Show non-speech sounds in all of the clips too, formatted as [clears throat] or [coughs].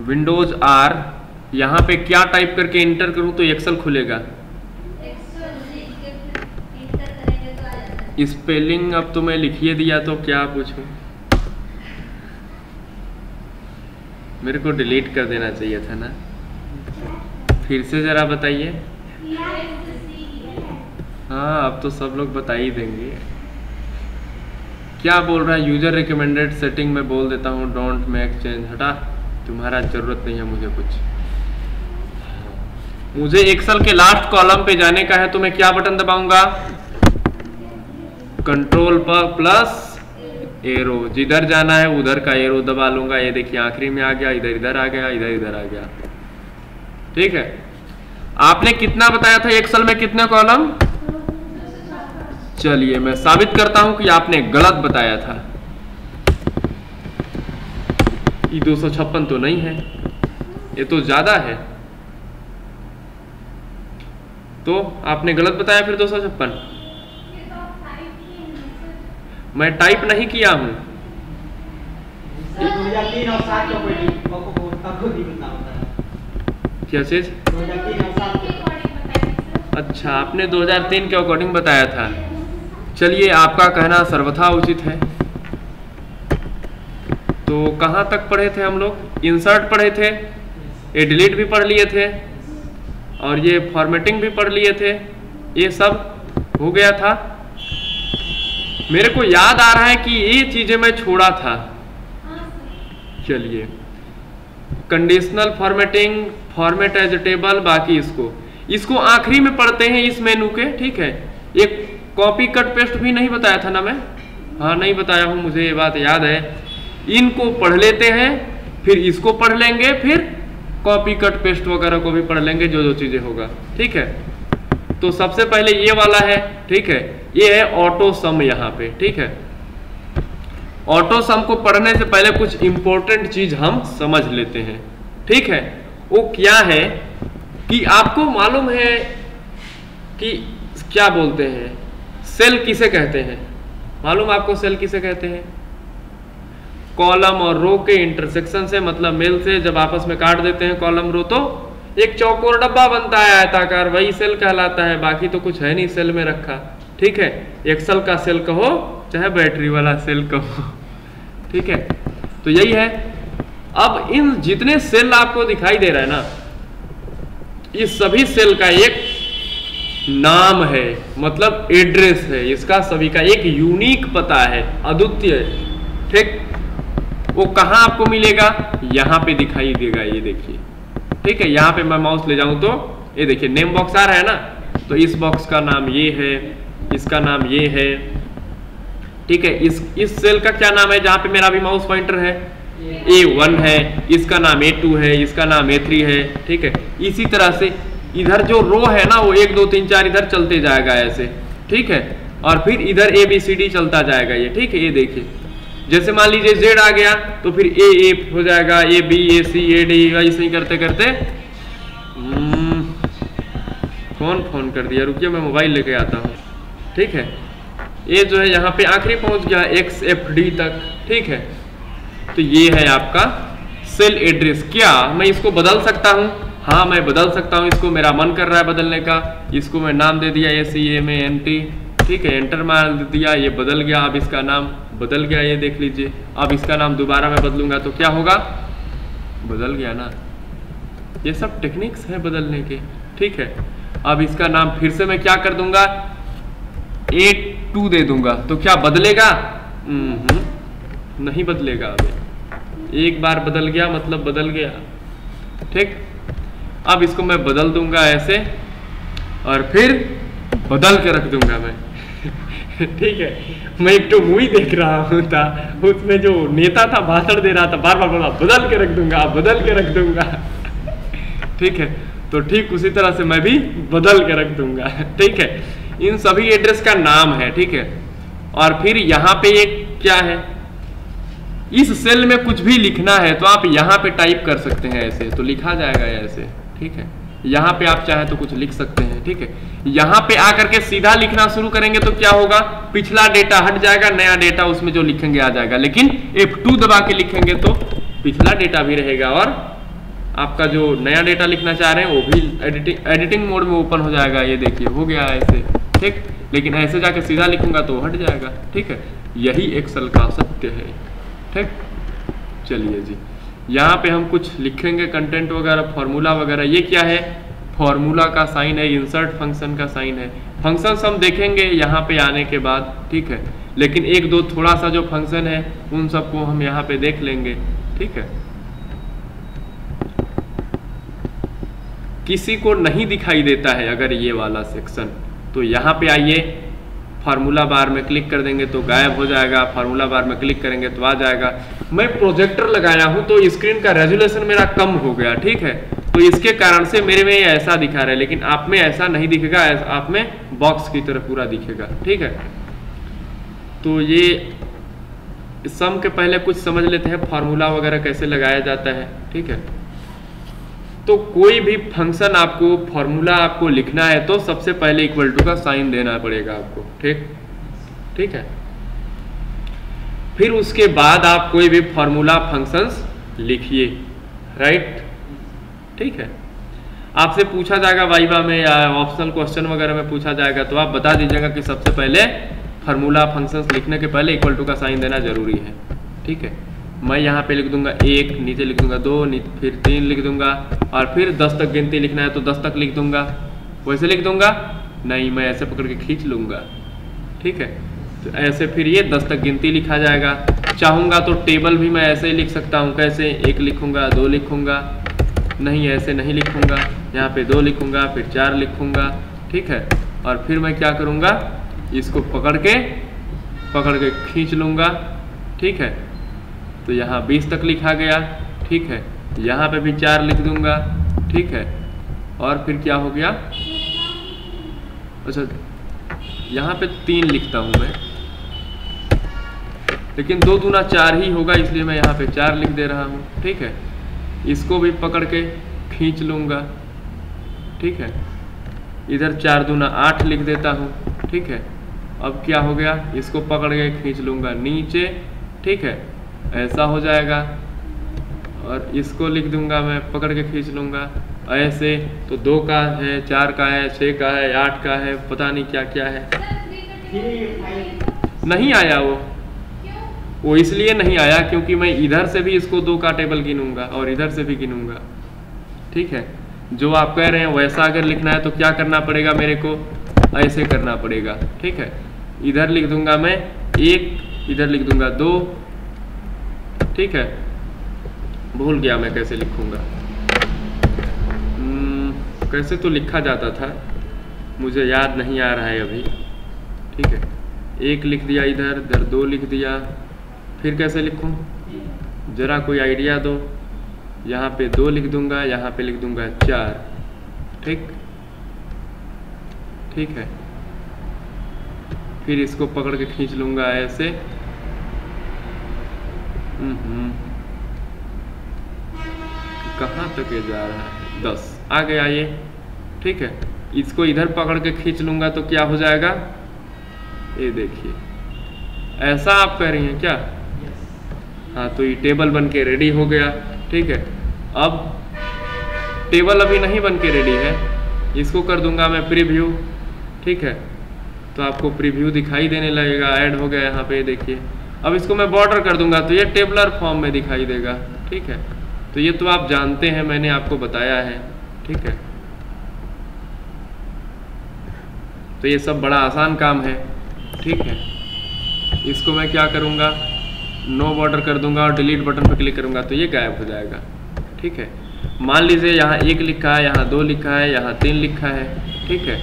Windows are यहाँ पे क्या टाइप करके इंटर करूँ तो एक्सल खुलेगा? स्पेलिंग अब तो मैं लिखिए दिया तो क्या पूछूँ? मेरे को डिलीट कर देना चाहिए था ना? फिर से ज़रा बताइए। हाँ अब तो सब लोग बता ही देंगे। क्या बोल रहा है? यूज़र रिकमेंडेड सेटिंग में बोल देता हूँ डोंट मेक चेंज हटा। तुम्हारा ज़रूरत नहीं है मुझे कुछ। मुझे एक्सेल के लास्ट कॉलम पे जाने का है तो मैं क्या बटन दबाऊँगा? कंट्रोल पर प्लस एरो जिधर जाना है, उधर का एरो दबा लूँगा। ये देखिए, आखिरी में आ गया, इधर इधर आ गया, इधर इधर आ गया। ठीक है? आपने कितना बताया था एक्सल में कितने कॉलम चलिए, मैं साबित करता हूँ कि आपने गलत बताया था। ये दो तो नहीं है ये तो ज़्यादा है। तो आपने गलत बताया फिर दो सौ छप्पन? मैं टाइप नहीं किया हूँ। क्या चीज़? अच्छा आपने 2003 के अकॉर्डिंग बताया था। चलिए आपका कहना सर्वथा उचित है। तो कहाँ तक पढ़े थे हम लोग? इंसर्ट पढ़े थे। ये डिलीट भी पढ़ लिए थे। और ये फॉर्मेटिंग भी पढ़ लिए थे। ये सब हो गया था। मेरे को याद आ रहा है कि ये चीज़ें मैं छोड़ा था। चलिए। Conditional formatting format as table बाकी इसको। इसको आखिरी में पढ़ते हैं इस मेनू के, ठीक है? एक कॉपी कट पेस्ट भी नहीं बताया था ना मैं? हाँ नहीं बताया हूँ, मुझे ये बात याद है। इनको पढ़ लेते हैं, फिर इसको पढ़ लेंगे, फिर कॉपी कट पेस्ट वगैरह को भी पढ़ लेंगे जो जो चीज़ें होगा। ठीक है? तो सबसे पहले ये वाला है, ठीक है? ये है ऑटो सम यहाँ पे, ठीक है? ऑटो सम को पढ़ने से पहले कुछ इंपॉर्टेंट चीज़ हम समझ लेते हैं। ठीक है? वो क्या है कि आपको मालूम है कि क्या बोलते हैं? सेल किसे कहते हैं? मालूम आपको सेल किसे कहते हैं? कॉलम और रो के इंटरसेक्शन से मतलब मेल से जब आपस में काट देते हैं कॉलम, रो तो एक चौकोर डब्बा बनता है आयताकार, वही सेल कहलाता है, बाकी तो कुछ है नहीं सेल में रखा। ठीक है? एक्सल का सेल कहो, चाहे बैटरी वाला सेल कहो। ठीक है? तो यही है। अब इन जितने सेल आपको दिखाई दे रहा है ना इस सभी सेल का एक नाम है मतलब एड्रेस है। इसका सभी का एक यूनिक पता है, अद्वितीय ठीक? वो कहा आपको मिलेगा? यहाँ पे दिखाई देगा ये देखिए। ठीक है यहाँ पे मैं माउस ले जाऊँ तो ये देखिए नेम बॉक्स आ रहा है ना? तो इस बॉक्स का नाम ये है इसका नाम ये है। ठीक है इस इस सेल का क्या नाम है जहाँ पे मेरा भी माउस पॉइंटर है? ए वन है इसका नाम ए टू है इसका नाम ए थ्री है। ठीक है इसी तरह से इधर जो रो है ना वो एक दो तीन चार इधर चलते जाएगा ऐसे। ठीक है और फिर इधर ए बी सी डी चलता जाएगा ये। ठीक है ये देखिए। जैसे मान लीजिए जेड आ गया तो फिर ए ए हो जाएगा A B A C A D ऐसे ही करते करते। कौन फ़ोन कर दिया? रुकिए, मैं मोबाइल लेके आता हूँ। ठीक है? ये जो है यहाँ पे आखिरी पहुँच गया एक्स एफ़ डी तक। ठीक है? तो ये है आपका सेल एड्रेस क्या मैं इसको बदल सकता हूँ? हाँ मैं बदल सकता हूँ इसको। मेरा मन कर रहा है बदलने का। इसको मैं नाम दे दिया A C M A N T ठीक है एंटर मार दिया, ये बदल गया, अब इसका नाम बदल गया, ये देख लीजिए। अब इसका नाम दोबारा मैं बदलूँगा तो क्या होगा? बदल गया ना। ये सब टेक्निक्स है बदलने के, ठीक है। अब इसका नाम फिर से मैं क्या कर दूँगा? ए टू दे दूँगा। तो क्या बदलेगा? नहीं बदलेगा अब एक बार बदल गया मतलब बदल गया। ठीक? अब इसको मैं बदल दूँगा ऐसे, और फिर बदल के रख दूँगा मैं। [laughs] ठीक है। मैं एक तो मूवी देख रहा हूँ था। उसमें जो नेता था, भाषण दे रहा था बार बार बोला, बदल के रख दूँगा, बदल के रख दूँगा। [laughs] ठीक है तो ठीक उसी तरह से मैं भी बदल के रख दूँगा। [laughs] ठीक है, इन सभी एड्रेस का नाम है, ठीक है। और फिर यहाँ पे एक क्या है? इस सेल में कुछ भी लिखना है तो आप यहाँ पे टाइप कर सकते हैं ऐसे तो लिखा जाएगा ऐसे, ठीक है। यहाँ पे आप चाहे तो कुछ लिख सकते हैं, ठीक है? यहाँ पे आकर के सीधा लिखना शुरू करेंगे तो क्या होगा? पिछला डेटा हट जाएगा, नया डेटा उसमें जो लिखेंगे आ जाएगा। लेकिन F2 दबा के लिखेंगे तो पिछला डेटा भी रहेगा और आपका जो नया डेटा लिखना चाह रहे हैं, वो भी एडिटिंग एडिटिंग मोड में ओपन हो जाएगा। ये देखिए, हो गया ऐसे, ठीक? लेकिन ऐसे जाके सीधा लिखूँगा तो हट जाएगा, ठीक है? यही एक्सल का सत्य है, ठीक? चलिए जी। यहाँ पे हम कुछ लिखेंगे कंटेंट वगैरह फॉर्मूला वगैरह। ये क्या है? फॉर्मूला का साइन है इंसर्ट फ़ंक्शन का साइन है। फ़ंक्शन हम देखेंगे यहाँ पे आने के बाद, ठीक है? लेकिन एक दो थोड़ा सा जो फ़ंक्शन है, उन सबको हम यहाँ पे देख लेंगे, ठीक है? किसी को नहीं दिखाई देता है अगर ये वाला सेक्शन तो यहाँ पे आइए। फार्मूला बार में क्लिक कर देंगे तो गायब हो जाएगा, फार्मूला बार में क्लिक करेंगे तो आ जाएगा। मैं प्रोजेक्टर लगाया हूँ तो स्क्रीन का रेजुलेशन मेरा कम हो गया, ठीक है? तो इसके कारण से मेरे में ऐसा दिखा रहा है, लेकिन आप में ऐसा नहीं दिखेगा आप में बॉक्स की तरह पूरा दिखेगा, ठीक है? तो ये सम के पहले कुछ समझ लेते हैं, फार्मूला वगैरह कैसे लगाया जाता है, ठीक है? तो कोई भी फ़ंक्शन आपको फॉर्मूला आपको लिखना है तो सबसे पहले इक्वल टू का साइन देना पड़ेगा आपको, ठीक? ठीक है? फिर उसके बाद आप कोई भी फॉर्मूला फ़ंक्शंस लिखिए राइट ठीक है? आपसे पूछा जाएगा वाइवा में या ऑप्शनल क्वेश्चन वगैरह में पूछा जाएगा तो आप बता दीजिएगा कि सबसे पहले फार्मूला फ़ंक्शंस लिखने के पहले इक्वल टू का साइन देना ज़रूरी है, ठीक है? मैं यहाँ पे लिख दूँगा एक, नीचे लिख दूँगा दो फिर तीन लिख दूँगा और फिर दस तक गिनती लिखना है तो दस तक लिख दूँगा। वैसे लिख दूँगा, नहीं, मैं ऐसे पकड़ के खींच लूँगा। ठीक है? तो ऐसे फिर ये दस तक गिनती लिखा जाएगा। चाहूँगा तो टेबल भी मैं ऐसे ही लिख सकता हूँ। कैसे? एक लिखूँगा, दो लिखूँगा। नहीं, ऐसे नहीं लिखूँगा। यहाँ पे दो लिखूँगा, फिर चार लिखूँगा। ठीक है? और फिर मैं क्या करूँगा? इसको पकड़ के पकड़ के खींच लूँगा। ठीक है? तो यहाँ बीस तक लिखा गया। ठीक है? यहाँ पे भी चार लिख दूँगा, ठीक है? और फिर क्या हो गया? अच्छा यहाँ पे तीन लिखता हूँ मैं। लेकिन दो दूना चार ही होगा, इसलिए मैं यहाँ पे चार लिख दे रहा हूँ, ठीक है? इसको भी पकड़ के खींच लूँगा, ठीक है? इधर चार दूना आठ लिख देता हूँ, ठीक है? अब क्या हो गया? इसको पकड़ के खींच लूँगा नीचे, ठीक है? ऐसा हो जाएगा। और इसको लिख दूँगा मैं, पकड़ के खींच लूँगा। ऐसे तो दो का है, चार का है छः का है, आठ का है, पता नहीं क्या क्या है। नहीं आया वो। वो इसलिए नहीं आया क्योंकि मैं इधर से भी इसको दो का टेबल गिनूँगा और इधर से भी गिनूँगा। ठीक है? जो आप कह रहे हैं वैसा अगर लिखना है तो क्या करना पड़ेगा मेरे को? ऐसे करना पड़ेगा। ठीक है? इधर लिख दूँगा मैं, एक, इधर लिख दूँगा दो। ठीक है? भूल गया मैं कैसे लिखूँगा। हम्म, कैसे तो लिखा जाता था मुझे याद नहीं आ रहा है अभी। ठीक है एक लिख दिया इधर इधर दो लिख दिया फिर कैसे लिखूँ? ज़रा कोई आइडिया दो यहाँ पे दो लिख दूँगा यहाँ पे लिख दूँगा चार। ठीक? ठीक है। फिर इसको पकड़ के खींच लूँगा ऐसे। हम्म। कहाँ तक ये जा रहा है? दस। आ गया ये ठीक है। इसको इधर पकड़ के खींच लूँगा तो क्या हो जाएगा? ये देखिए। ऐसा आप कह रही हैं क्या? हाँ तो ये टेबल बन के रेडी हो गया। ठीक है। अब टेबल अभी नहीं बन के रेडी है। इसको कर दूँगा मैं प्रीव्यू। ठीक है। तो आपको प्रीव्यू दिखाई देने लगेगा। ऐड हो गया यहाँ पे देखिए। अब इसको मैं बॉर्डर कर दूँगा तो ये टेबलर फॉर्म में दिखाई देगा। ठीक है। तो ये तो आप जानते हैं, मैंने आपको बताया है, ठीक है? तो ये सब बड़ा आसान काम है, ठीक है? इसको मैं क्या करूँगा? नो बॉर्डर कर दूँगा और डिलीट बटन पर क्लिक करूँगा तो ये गायब हो जाएगा, ठीक है? मान लीजिए यहाँ एक लिखा है, यहाँ दो लिखा है, यहाँ तीन लिखा है, ठीक है?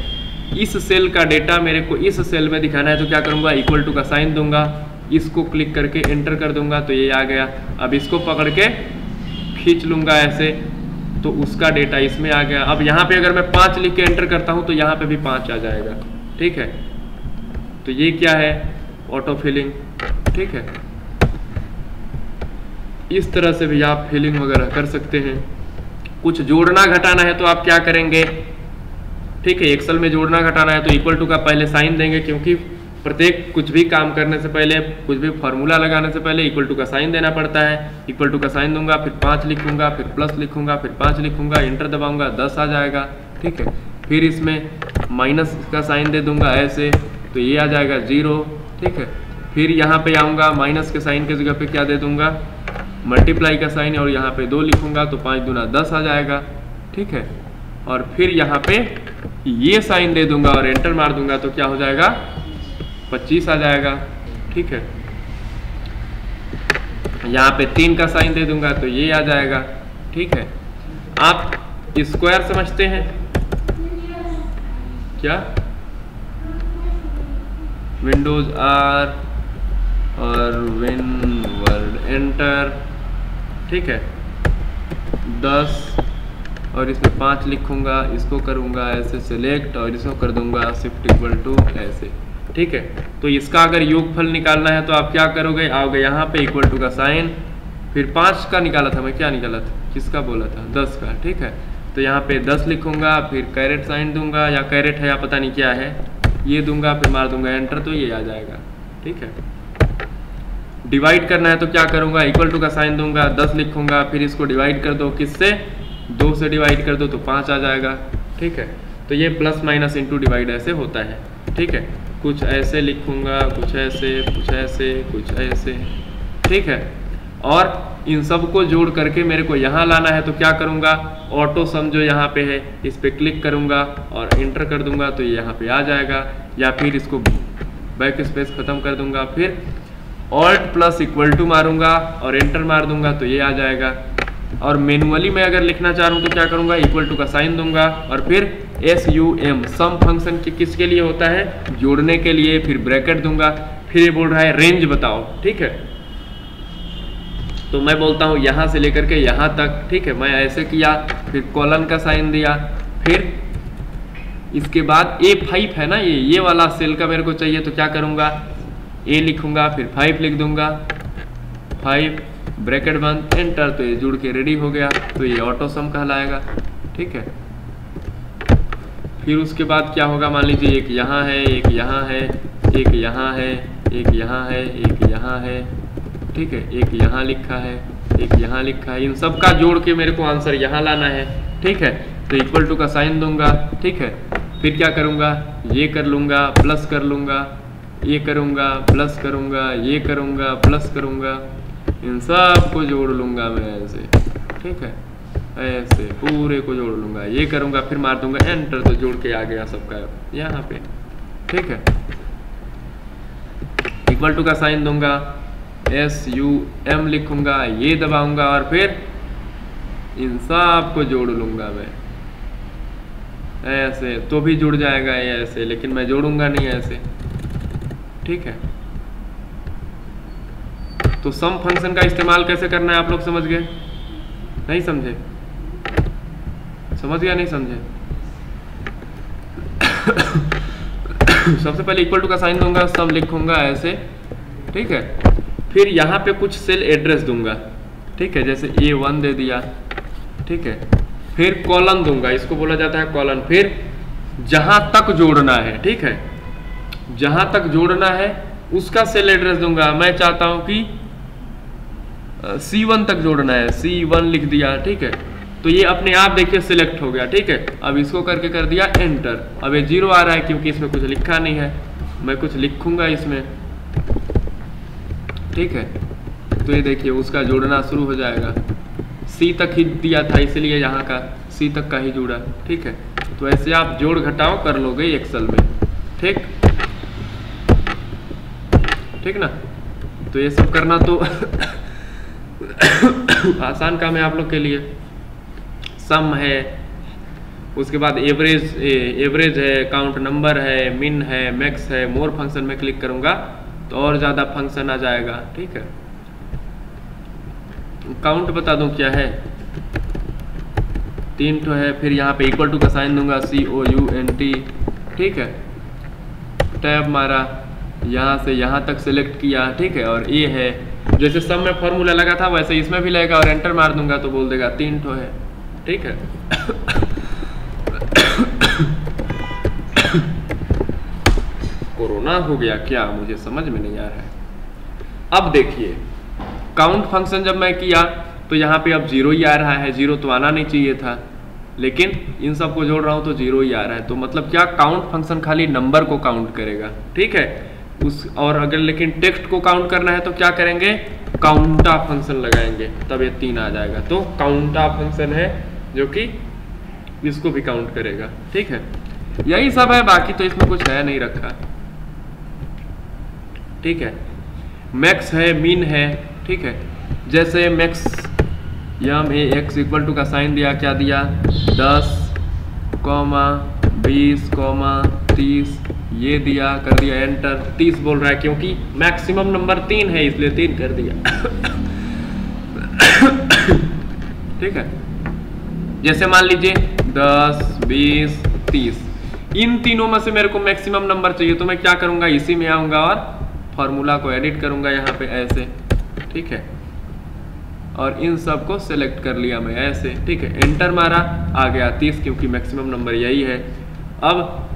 इस सेल का डेटा मेरे को इस सेल में दिखाना है तो क्या करूँगा? इक्वल टू का साइन दूँगा, इसको क्लिक करके एंटर कर दूँगा तो ये आ गया। अब इसको पकड़ के खींच लूँगा ऐसे तो उसका डेटा इसमें आ गया। अब यहाँ पे अगर मैं पाँच लिख के एंटर करता हूँ तो यहाँ पे भी पाँच आ जाएगा। ठीक है? तो ये क्या है? ऑटो फिलिंग ठीक है? इस तरह से भी आप फिलिंग वगैरह कर सकते हैं। कुछ जोड़ना घटाना है तो आप क्या करेंगे? ठीक है एक्सल में जोड़ना घटाना है तो इक्वल टू का पहले साइन देंगे, क्योंकि प्रत्येक कुछ भी काम करने से पहले, कुछ भी फॉर्मूला लगाने से पहले इक्वल टू का साइन देना पड़ता है। इक्वल टू का साइन दूँगा, फिर पाँच लिखूँगा, फिर प्लस लिखूँगा, फिर पाँच लिखूँगा इंटर दबाऊँगा, दस आ जाएगा, ठीक है? फिर इसमें माइनस का साइन दे दूँगा ऐसे तो ये आ जाएगा ज़ीरो ठीक है? फिर यहाँ पे आऊँगा माइनस के साइन के जगह पे क्या दे दूँगा? मल्टीप्लाई का साइन और यहाँ पे दो लिखूँगा तो पाँच दूना दस आ जाएगा, ठीक है? और फिर यहाँ पे ये साइन दे दूँगा और एंटर मार दूँगा तो क्या हो जाएगा? पच्चीस आ जाएगा। ठीक है। यहाँ पे तीन का साइन दे दूँगा तो ये आ जाएगा। ठीक है। आप स्क्वायर समझते हैं? क्या? विंडोज़ आर और विन वर्ड एंटर ठीक है। दस और इसमें पाँच लिखूँगा, इसको करूँगा ऐसे सेलेक्ट और इसको कर दूँगा शिफ्ट इक्वल टू ऐसे। ठीक है? तो इसका अगर योगफल निकालना है तो आप क्या करोगे? आओगे यहाँ पे इक्वल टू का साइन फिर पाँच का निकाला था, मैं क्या निकाला था? किसका बोला था? दस का, ठीक है? तो यहाँ पे दस लिखूँगा, फिर कैरेट साइन दूँगा, या कैरेट है या पता नहीं क्या है, ये दूँगा, फिर मार दूँगा एंटर तो ये आ जाएगा, ठीक है? डिवाइड करना है तो क्या करूँगा? इक्वल टू का साइन दूँगा, दस लिखूँगा, फिर इसको डिवाइड कर दो, किससे? दो से डिवाइड कर दो तो पाँच आ जाएगा, ठीक है? तो ये प्लस माइनस इंटू डिवाइड ऐसे होता है, ठीक है? कुछ ऐसे लिखूँगा, कुछ ऐसे कुछ ऐसे कुछ ऐसे। ठीक है? और इन सबको जोड़ करके मेरे को यहाँ लाना है तो क्या करूँगा? ऑटो सम जो यहाँ पे है, इस पर क्लिक करूँगा और इंटर कर दूँगा तो ये यहाँ पे आ जाएगा। या फिर इसको बैक स्पेस ख़त्म कर दूँगा, फिर ऑल्ट प्लस इक्वल टू मारूँगा और एंटर मार दूँगा तो ये आ जाएगा। और मैनुअली मैं अगर लिखना चाह रहा हूँ तो क्या करूँगा? इक्वल टू का साइन दूँगा और फिर S U M sum function के किसके लिए होता है? जोड़ने के लिए, फिर ब्रैकेट दूँगा, फिर ये बोल रहा है रेंज बताओ, ठीक है? तो मैं बोलता हूँ यहाँ से लेकर के यहाँ तक, ठीक है? मैं ऐसे किया, फिर कॉलन का साइन दिया, फिर इसके बाद ए फाइव है ना ये? ये वाला सेल का मेरे को चाहिए तो क्या करूँगा? ए लिखूँगा, फिर फाइव लिख दूँगा। फाइव ब्रैकेट बंद एंटर तो ये जुड़ के रेडी हो गया तो ये ऑटो सम कहलाएगा, ठीक है? फिर उसके बाद क्या होगा? मान लीजिए एक यहाँ है, एक यहाँ है, एक यहाँ है, एक यहाँ है, एक यहाँ है, ठीक है? एक यहाँ लिखा है, एक यहाँ लिखा है। इन सब का जोड़ के मेरे को आंसर यहाँ लाना है, ठीक है? तो इक्वल टू का साइन दूँगा, ठीक है? फिर क्या करूँगा? ये कर लूँगा प्लस कर लूँगा, ये करूँगा प्लस करूँगा, ये करूँगा प्लस करूँगा। इन सबको जोड़ लूँगा मैं ऐसे, ठीक है? ऐसे पूरे को जोड़ लूँगा, ये करूँगा, फिर मार दूँगा एंटर तो जोड़ के आ गया सबका, यहाँ पे, ठीक है? इक्वल टू का साइन दूँगा एस यू एम लिखूँगा, ये दबाऊँगा और फिर इन सबको जोड़ लूँगा मैं। ऐसे तो भी जुड़ जाएगा ये ऐसे, लेकिन मैं जोड़ूँगा नहीं ऐसे, ठीक है? तो सम फ़ंक्शन का इस्तेमाल कैसे करना है आप लोग समझ गए? नहीं समझे? समझ गया नहीं समझे? सबसे पहले इक्वल टू का साइन दूँगा सब लिखूँगा ऐसे, ठीक है? फिर यहाँ पे कुछ सेल एड्रेस दूँगा, ठीक है? जैसे ए वन दे दिया, ठीक है? फिर कॉलन दूँगा, इसको बोला जाता है कॉलन फिर जहाँ तक जोड़ना है, ठीक है? जहाँ तक जोड़ना है, उसका सेल एड्रेस दूँगा। मैं चाहता हूँ कि सी वन तक जोड़ना है। सी वन लिख दिया, ठीक है? तो ये अपने आप देखिए सिलेक्ट हो गया, ठीक है? अब इसको करके कर दिया एंटर अब ये ज़ीरो आ रहा है क्योंकि इसमें कुछ लिखा नहीं है। मैं कुछ लिखूँगा इसमें। ठीक है? तो ये देखिए, उसका जोड़ना शुरू हो जाएगा। सी तक ही दिया था इसलिए यहाँ का सी तक का ही जुड़ा, ठीक है? तो ऐसे आप जोड़ घटाओ कर लोगे एक्सल में। ठीक? ठीक ना? तो ये सब करना तो [coughs] आसान काम है आप लोग के लिए। सम है। उसके बाद एवरेज एवरेज है काउंट नंबर है मिन है मैक्स है मोर फ़ंक्शन में क्लिक करूँगा तो और ज़्यादा फ़ंक्शन आ जाएगा, ठीक है? काउंट बता दूँ क्या है? तीन तो है, फिर यहाँ पे इक्वल टू का साइन दूँगा C O U N T ठीक है? टैब मारा, यहाँ से यहाँ तक सिलेक्ट किया, ठीक है? और ए है। जैसे सब में फॉर्मूला लगा था, वैसे इसमें भी लगेगा और एंटर मार दूँगा तो बोल देगा तीन ठो है। ठीक है। कोरोना हो गया क्या? मुझे समझ में नहीं आ रहा है। अब देखिए काउंट फ़ंक्शन जब मैं किया तो यहाँ पे अब ज़ीरो ही आ रहा है। ज़ीरो तो आना नहीं चाहिए था। लेकिन इन सबको जोड़ रहा हूँ तो ज़ीरो ही आ रहा है। तो मतलब क्या? काउंट फ़ंक्शन खाली नंबर को काउंट करेगा। ठीक है? उस और अगर लेकिन टेक्स्ट को काउंट करना है तो क्या करेंगे? काउंटा फ़ंक्शन लगाएँगे। तब ये तीन आ जाएगा। तो काउंटा फ़ंक्शन है जो कि इसको भी काउंट करेगा। ठीक है? यही सब है, बाकी तो इसमें कुछ है नहीं रखा। ठीक है? मैक्स है मीन है, ठीक है? जैसे max M A X equal to का साइन दिया, क्या दिया? दस कॉमा बीस कॉमा तीस, ये दिया, कर दिया एंटर तीस बोल रहा है क्योंकि मैक्सिमम नंबर तीन है, इसलिए तीन कर दिया। [coughs] ठीक है? जैसे मान लीजिए, दस, बीस, तीस। इन तीनों में से मेरे को मैक्सिमम नंबर चाहिए तो मैं क्या करूँगा? इसी में आऊँगा और फॉर्मूला को एडिट करूँगा यहाँ पे ऐसे, ठीक है? और इन सबको सिलेक्ट कर लिया मैं ऐसे, ठीक है? एंटर मारा, आ गया तीस, क्योंकि मैक्सिमम नंबर यही है। अब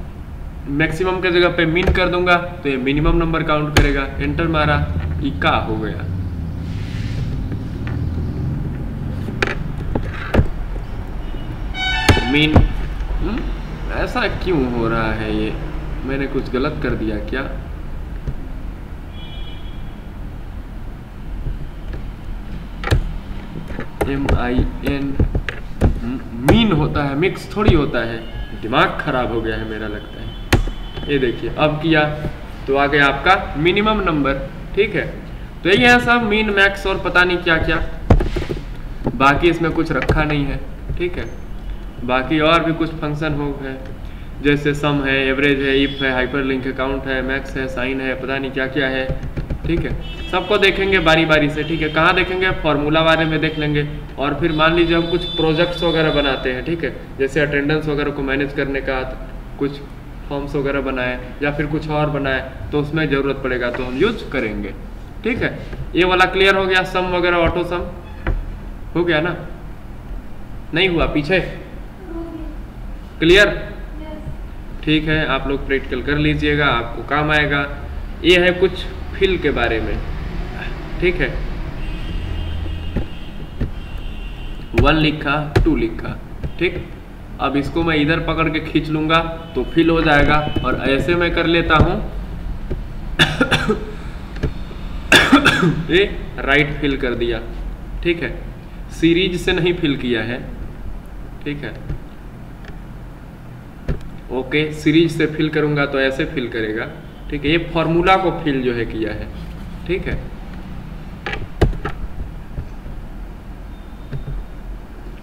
मैक्सिमम के जगह पे मिन कर दूँगा तो ये मिनिमम नंबर काउंट करेगा। एंटर मारा, इक्का हो गया। मीन हम्म, ऐसा क्यों हो रहा है ये? मैंने कुछ गलत कर दिया क्या? एम आई एन मीन होता है मिक्स थोड़ी होता है। दिमाग खराब हो गया है मेरा लगता है। ये देखिए अब किया तो आ गया आपका मिनिमम नंबर ठीक है? तो यही है सब मीन मैक्स और पता नहीं क्या क्या बाकी इसमें कुछ रखा नहीं है ठीक है? बाकी और भी कुछ फ़ंक्शन हो गए। जैसे सम है एवरेज है इफ़ है हाइपर लिंक अकाउंट है मैक्स है साइन है, पता नहीं क्या क्या है। ठीक है? सबको देखेंगे बारी बारी से, ठीक है? कहाँ देखेंगे? फॉर्मूला बारे में देख लेंगे। और फिर मान लीजिए हम कुछ प्रोजेक्ट्स वगैरह बनाते हैं, ठीक है? जैसे अटेंडेंस वगैरह को मैनेज करने का, कुछ फॉर्म्स वगैरह बनाए, या फिर कुछ और बनाए तो उसमें ज़रूरत पड़ेगा तो हम यूज़ करेंगे। ठीक है? ये वाला क्लियर हो गया सम वगैरह ऑटो सम हो गया ना? नहीं हुआ, पीछे? क्लियर ठीक है आप लोग प्रैक्टिकल कर लीजिएगा आपको काम आएगा। ये है कुछ फिल के बारे में। ठीक है। वन लिखा टू लिखा। ठीक? अब इसको मैं इधर पकड़ के खींच लूँगा तो फिल हो जाएगा और ऐसे मैं कर लेता हूँ। [coughs] ये राइट फिल कर दिया। ठीक है। सीरीज़ से नहीं फिल किया है। ठीक है। ओके सीरीज़ से फिल करूँगा तो ऐसे फिल करेगा। ठीक है, ये फॉर्मूला को फिल जो है किया है। ठीक है?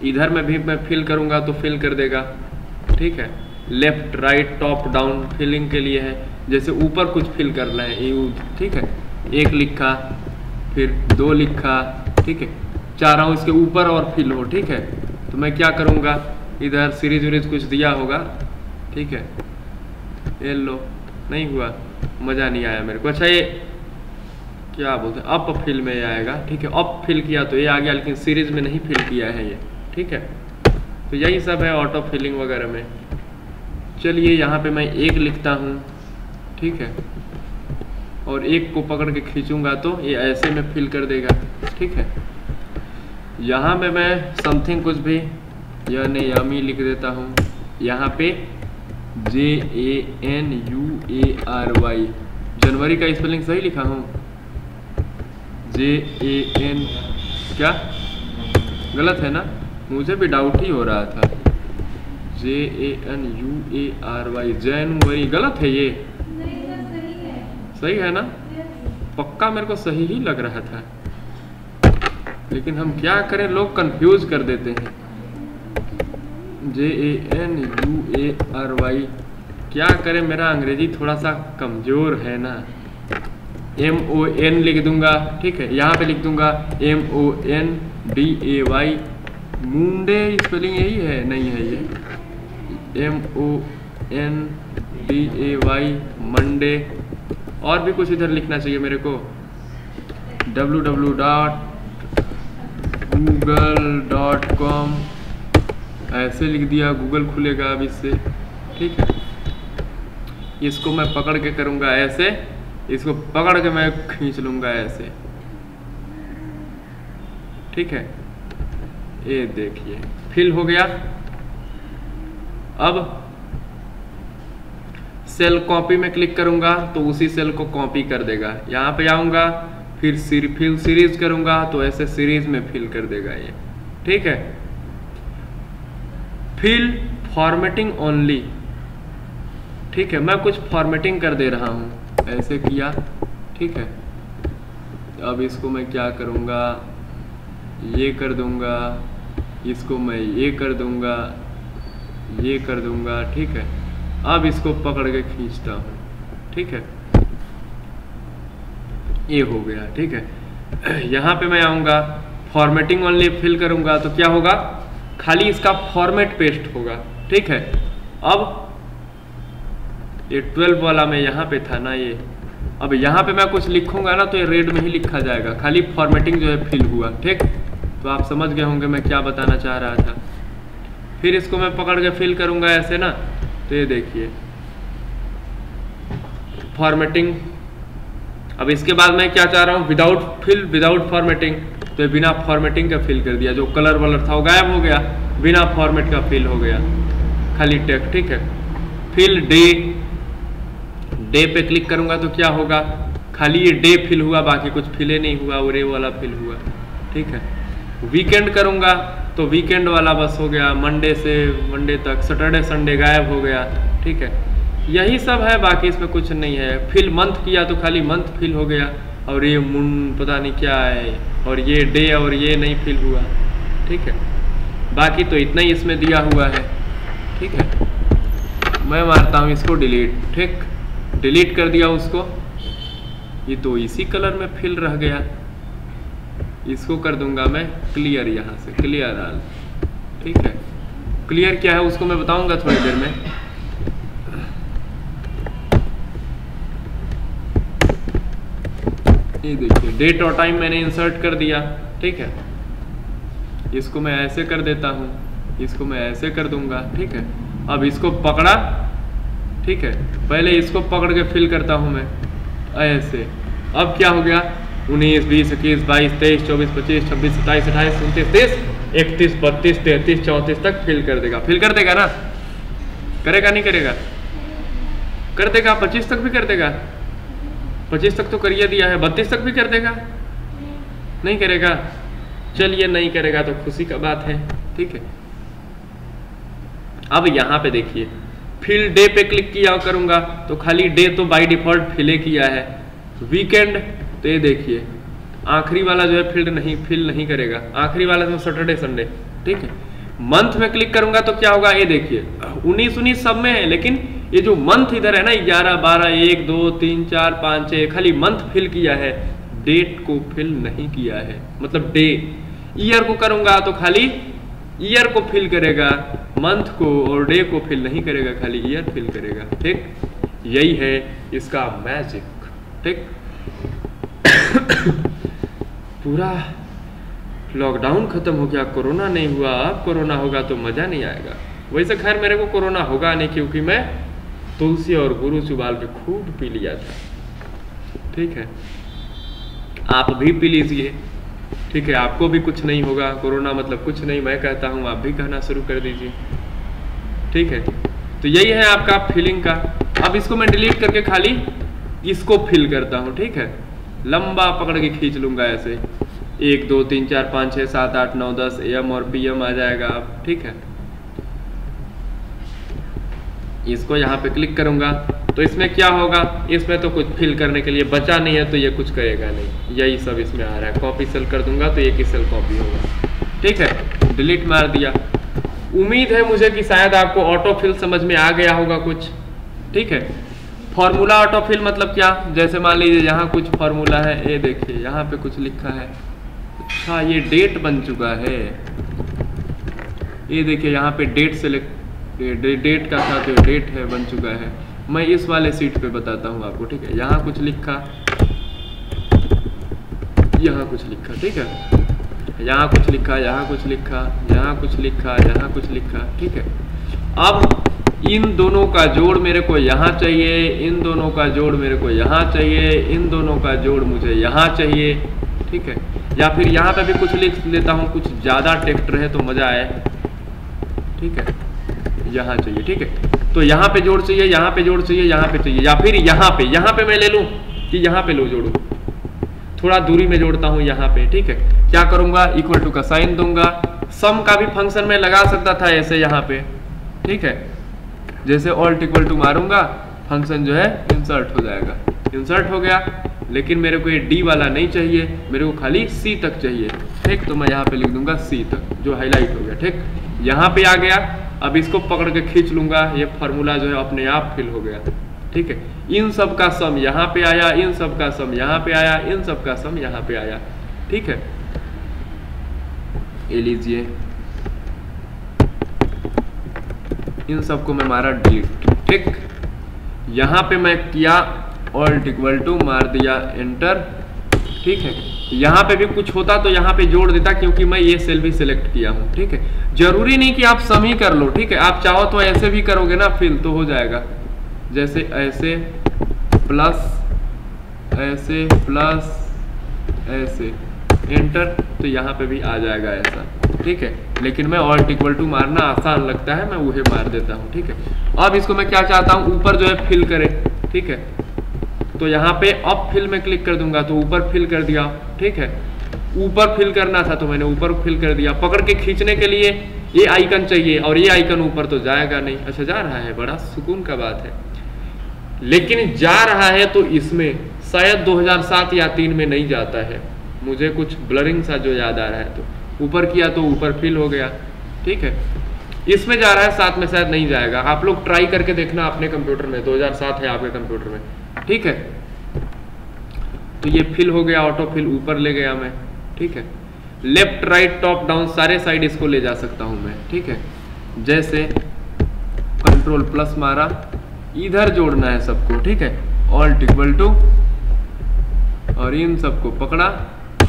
इधर में भी मैं फिल करूँगा तो फिल कर देगा। ठीक है? Left right top down filling के लिए है। जैसे ऊपर कुछ फिल करना है यू ठीक है? एक लिखा, फिर दो लिखा, ठीक है? चाह रहा हूँ इसके ऊपर और फिल हो, ठीक है? तो मैं क्या करूँगा? इधर सीरीज़ वीरीज कुछ दिया होगा। ठीक है? ये लो। नहीं हुआ। मज़ा नहीं आया मेरे को। अच्छा ये क्या बोलते हैं? अप फिल में आएगा। ठीक है, अप फिल किया तो ये आ गया, लेकिन सीरीज़ में नहीं फिल किया है ये। ठीक है? तो यही सब है ऑटो फिलिंग वगैरह में। चलिए, यहाँ पे मैं एक लिखता हूँ। ठीक है? और एक को पकड़ के खींचूँगा तो ये ऐसे में फिल कर देगा। ठीक है? यहाँ पे मैं समथिंग कुछ भी, यानी यमी लिख देता हूँ। यहाँ पे J A N U A R Y जनवरी का स्पेलिंग सही लिखा हूँ। जे ए एन क्या? गलत है ना? मुझे भी डाउट ही हो रहा था। J A N U A R Y जनवरी। गलत है ये। सही है ना? पक्का मेरे को सही ही लग रहा था। लेकिन हम क्या करें? लोग कंफ्यूज कर देते हैं। J A N U A R Y क्या करें, मेरा अंग्रेज़ी थोड़ा सा कमज़ोर है ना। एम ओ एन लिख दूँगा, ठीक है? यहाँ पे लिख दूँगा M O N D A Y Monday spelling यही है? नहीं है ये। M O N D A Y Monday. और भी कुछ इधर लिखना चाहिए मेरे को। W W dot Google dot com ऐसे लिख दिया गूगल खुलेगा अब इससे। ठीक है? इसको मैं पकड़ के करूँगा ऐसे। इसको पकड़ के मैं खींच लूँगा ऐसे। ठीक है? ये देखिए। फिल हो गया। अब सेल कॉपी में क्लिक करूँगा तो उसी सेल को कॉपी कर देगा। यहाँ पे आऊँगा, फिर फिल सीरीज़ करूँगा तो ऐसे सीरीज़ में फिल कर देगा ये। ठीक है? फिल फॉर्मेटिंग ओनली ठीक है, मैं कुछ फॉर्मेटिंग कर दे रहा हूँ। ऐसे किया, ठीक है। अब इसको मैं क्या करूँगा? ये कर दूँगा, इसको मैं ये कर दूँगा, ये कर दूँगा, ठीक है। अब इसको पकड़ के खींचता हूँ, ठीक है। ये हो गया, ठीक है। [clears throat] यहाँ पे मैं आऊँगा फॉर्मेटिंग ओनली फिल करूँगा तो क्या होगा? खाली इसका फॉर्मेट पेस्ट होगा, ठीक है? अब ये ट्वेल्व वाला में यहाँ पे था ना ये। अब यहाँ पे मैं कुछ लिखूँगा ना तो ये रेड में ही लिखा जाएगा। खाली फॉर्मेटिंग जो है फिल हुआ, ठीक? तो आप समझ गए होंगे मैं क्या बताना चाह रहा था। फिर इसको मैं पकड़ के फिल करूँगा ऐसे ना तो ये देखिए। फॉर्मेटिंग अब इसके बाद मैं क्या चाह रहा हूँ? विदाउट फिल विदाउट फॉर्मेटिंग तो ये बिना फॉर्मेटिंग का फिल कर दिया। जो कलर वलर था, वो गायब हो गया। बिना फॉर्मेट का फिल हो गया। खाली टेक ठीक है? फिल डे डे पे क्लिक करूँगा तो क्या होगा? खाली ये डे फिल हुआ, बाकी कुछ फिले नहीं हुआ और ये वाला फिल हुआ। ठीक है? वीकेंड करूँगा तो वीकेंड वाला बस हो गया। मंडे से मंडे तक सैटरडे संडे गायब हो गया। ठीक है? यही सब है, बाकी इसमें कुछ नहीं है। फिल मंथ किया तो खाली मंथ फिल हो गया। और ये मुन पता नहीं क्या है, और ये डे और ये नहीं फिल हुआ। ठीक है? बाकी तो इतना ही इसमें दिया हुआ है। ठीक है? मैं मारता हूँ इसको डिलीट ठीक? डिलीट कर दिया उसको। ये तो इसी कलर में फिल रह गया। इसको कर दूँगा मैं क्लियर यहाँ से क्लियर आल ठीक है? क्लियर क्या है उसको मैं बताऊँगा थोड़ी देर में। ये देखिए डेट और टाइम मैंने इंसर्ट कर दिया, ठीक है? इसको मैं ऐसे कर देता हूँ, इसको मैं ऐसे कर दूँगा, ठीक है? अब इसको पकड़ा, ठीक है? पहले इसको पकड़ के फिल करता हूँ मैं, ऐसे। अब क्या हो गया? उन्नीस, बीस, इक्कीस, बाईस, तेईस, चौबीस, पच्चीस, छब्बीस, सत्ताईस, अट्ठाईस, उनतीस, तीस, इकतीस, बत्तीस, तैतीस, चौंतीस तक फिल कर देगा। फिल कर देगा ना? करेगा नहीं करेगा? कर देगा, पच्चीस तक भी कर देगा। पच्चीस तक तो करिए दिया है। बत्तीस तक भी कर देगा? नहीं करेगा। चलिए, नहीं करेगा तो खुशी का बात है। ठीक है। अब यहाँ पे देखिए। फिल डे पे क्लिक किया करूँगा तो खाली डे तो बाय डिफ़ॉल्ट फिले किया है। वीकेंड तो ये देखिए। आखिरी वाला जो है फ़ील्ड नहीं फिल नहीं करेगा। आखिरी वाला तो सैटरडे संडे ठीक है। मंथ में क्लिक करूँगा तो क्या होगा? ये देखिए। उन्नीस उन्नीस सब में है, लेकिन ये जो मंथ इधर है ना, ग्यारह, बारह, एक, दो, तीन, चार, पाँच छः खाली मंथ फिल किया है, डेट को फिल नहीं किया है। मतलब डे, ईयर को करूँगा तो खाली ईयर को फिल करेगा, मंथ को और डे को फिल नहीं करेगा, खाली ईयर फिल करेगा। ठीक? यही है इसका मैजिक। ठीक? [coughs] पूरा लॉकडाउन खत्म हो गया, कोरोना नहीं हुआ। अब कोरोना होगा तो मज़ा नहीं आएगा। वैसे खैर मेरे को कोरोना होगा नहीं, क्योंकि मैं तुलसी और गुरु चुबाल के खूब पी लिया था। ठीक है? आप भी पी लीजिए। ठीक है, आपको भी कुछ नहीं होगा, कोरोना मतलब कुछ नहीं, मैं कहता हूँ आप भी कहना शुरू कर दीजिए। ठीक है? तो यही है आपका फिलिंग का। अब इसको मैं डिलीट करके खाली इसको फिल करता हूँ, ठीक है? लंबा पकड़ के खींच लूँगा ऐसे। एक, दो, तीन, चार, पाँच छः सात, आठ, नौ, दस एम और पी एम आ जाएगा अब, ठीक है? इसको यहाँ पे क्लिक करूँगा। तो इसमें क्या होगा? इसमें तो कुछ फिल करने के लिए बचा नहीं है तो ये कुछ करेगा नहीं। यही सब इसमें आ रहा है। कॉपी सेल कर दूँगा तो एक ही सेल कॉपी होगा। ठीक है? डिलीट मार दिया। उम्मीद है मुझे कि शायद आपको ऑटो फिल समझ में आ गया होगा कुछ। ठीक है? फॉर्मूला ऑटो फिल मतलब क्या? जैसे मान लीजिए यहाँ कुछ फॉर्मूला है, ये देखिए, यहाँ पे कुछ लिखा है। अच्छा ये डेट बन चुका है। ये देखिए, यहाँ पे डेट सेलेक्ट डे, डेट का था तो डेट है बन चुका है। मैं इस वाले सीट पे बताता हूँ आपको ठीक है? यहाँ कुछ लिखा। यहाँ कुछ लिखा ठीक है? यहाँ कुछ लिखा यहाँ कुछ लिखा यहाँ कुछ लिखा यहाँ कुछ लिखा ठीक है? अब इन दोनों का जोड़ मेरे को यहाँ चाहिए इन दोनों का जोड़ मेरे को यहाँ चाहिए इन दोनों का जोड़ मुझे यहाँ चाहिए ठीक है? या फिर यहाँ पे भी कुछ लिख लेता हूँ कुछ ज़्यादा टेक्स्ट रहे तो मज़ा आए ठीक है? यहाँ चाहिए, ठीक है? तो यहाँ पे जोड़ चाहिए, यहाँ पे जोड़ चाहिए, यहाँ पे चाहिए, या फिर यहाँ पे यहाँ पे मैं ले लूँ कि यहाँ पे लो जोड़ू? थोड़ा दूरी में जोड़ता हूँ यहाँ पे, ठीक है? क्या करूँगा? इक्वल टू का साइन दूँगा। सम का भी फ़ंक्शन में लगा सकता था ऐसे यहाँ पे, ठीक है? जैसे ऑल्ट इक्वल टू मारूँगा फ़ंक्शन जो है इंसर्ट हो जाएगा। इंसर्ट हो गया। लेकिन मेरे को ये डी वाला नहीं चाहिए, मेरे को खाली सी तक चाहिए। ठीक तो मैं यहाँ पे लिख दूँगा सी तक, जो हाईलाइट हो गया, ठीक? यहाँ पे आ गया, अब इसको पकड़ के खींच लूँगा, ये फार्मूला जो है अपने आप फिल हो गया। ठीक है? इन सब का सम यहाँ पे आया, इन सब का सम यहाँ पे आया, इन सब का सम यहाँ पे आया। ठीक है? ये लीजिए। इन सबको मैं मारा डिलीट ठीक? यहाँ पे मैं किया ऑल्ट इक्वल टू मार दिया एंटर ठीक है? यहाँ पे भी कुछ होता तो यहाँ पे जोड़ देता क्योंकि मैं ये सेल भी सिलेक्ट किया हूँ, ठीक है? ज़रूरी नहीं कि आप सम ही कर लो, ठीक है? आप चाहो तो ऐसे भी करोगे ना फिल तो हो जाएगा। जैसे ऐसे प्लस ऐसे प्लस ऐसे। एंटर तो यहाँ पे भी आ जाएगा ऐसा, ठीक है? लेकिन मैं ऑल्ट इक्वल टू मारना आसान लगता है, मैं वही मार देता हूँ, ठीक है? अब इसको मैं क्या चाहता हूँ? ऊपर जो है फिल करे, ठीक है? तो यहाँ पे अप फिल में क्लिक कर दूँगा तो ऊपर फिल कर दिया, ठीक है? ऊपर फिल करना था तो मैंने ऊपर फिल कर दिया। पकड़ के खींचने के लिए ये आइकन चाहिए और ये आइकन ऊपर तो जाएगा नहीं। अच्छा जा रहा है, बड़ा सुकून का बात है। लेकिन जा रहा है तो इसमें शायद 2007 या तीन में नहीं जाता है। मुझे कुछ ब्लरिंग सा जो याद आ रहा है तो। ऊपर किया तो ऊपर फिल हो गया, ठीक है? इसमें जा रहा है, साथ में शायद नहीं जाएगा। आप लोग ट्राई करके देखना अपने कंप्यूटर में 2007 है आपके कंप्यूटर में। ठीक है? तो ये फिल हो गया ऑटो फिल ऊपर ले गया मैं, ठीक है? लेफ़्ट राइट टॉप डाउन सारे साइड इसको ले जा सकता हूँ मैं, ठीक है? जैसे कंट्रोल प्लस मारा, इधर जोड़ना है सबको, ठीक है? ऑल्ट इक्वल टू और इन सबको पकड़ा